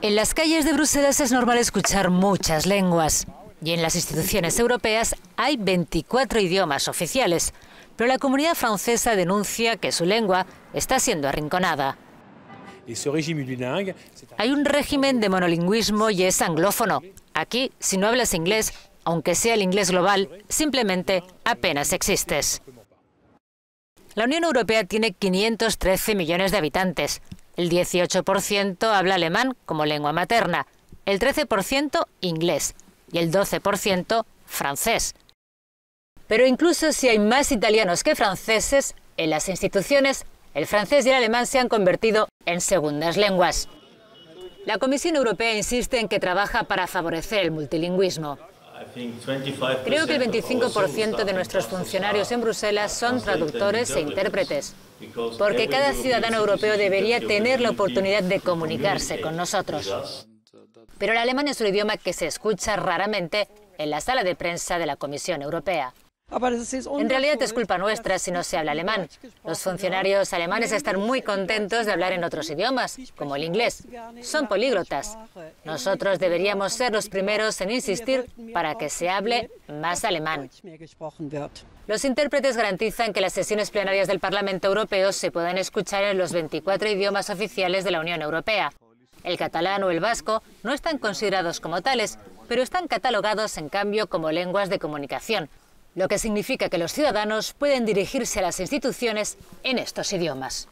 En las calles de Bruselas es normal escuchar muchas lenguas y en las instituciones europeas hay 24 idiomas oficiales, pero la comunidad francesa denuncia que su lengua está siendo arrinconada. Hay un régimen de monolingüismo y es anglófono. Aquí, si no hablas inglés, aunque sea el inglés global, simplemente apenas existes. La Unión Europea tiene 513 millones de habitantes. El 18% habla alemán como lengua materna, el 13% inglés y el 12% francés. Pero incluso si hay más italianos que franceses, en las instituciones el francés y el alemán se han convertido en segundas lenguas. La Comisión Europea insiste en que trabaja para favorecer el multilingüismo. Creo que el 25% de nuestros funcionarios en Bruselas son traductores e intérpretes, porque cada ciudadano europeo debería tener la oportunidad de comunicarse con nosotros. Pero el alemán es un idioma que se escucha raramente en la sala de prensa de la Comisión Europea. En realidad es culpa nuestra si no se habla alemán. Los funcionarios alemanes están muy contentos de hablar en otros idiomas, como el inglés. Son políglotas. Nosotros deberíamos ser los primeros en insistir para que se hable más alemán. Los intérpretes garantizan que las sesiones plenarias del Parlamento Europeo se puedan escuchar en los 24 idiomas oficiales de la Unión Europea. El catalán o el vasco no están considerados como tales, pero están catalogados en cambio como lenguas de comunicación, lo que significa que los ciudadanos pueden dirigirse a las instituciones en estos idiomas.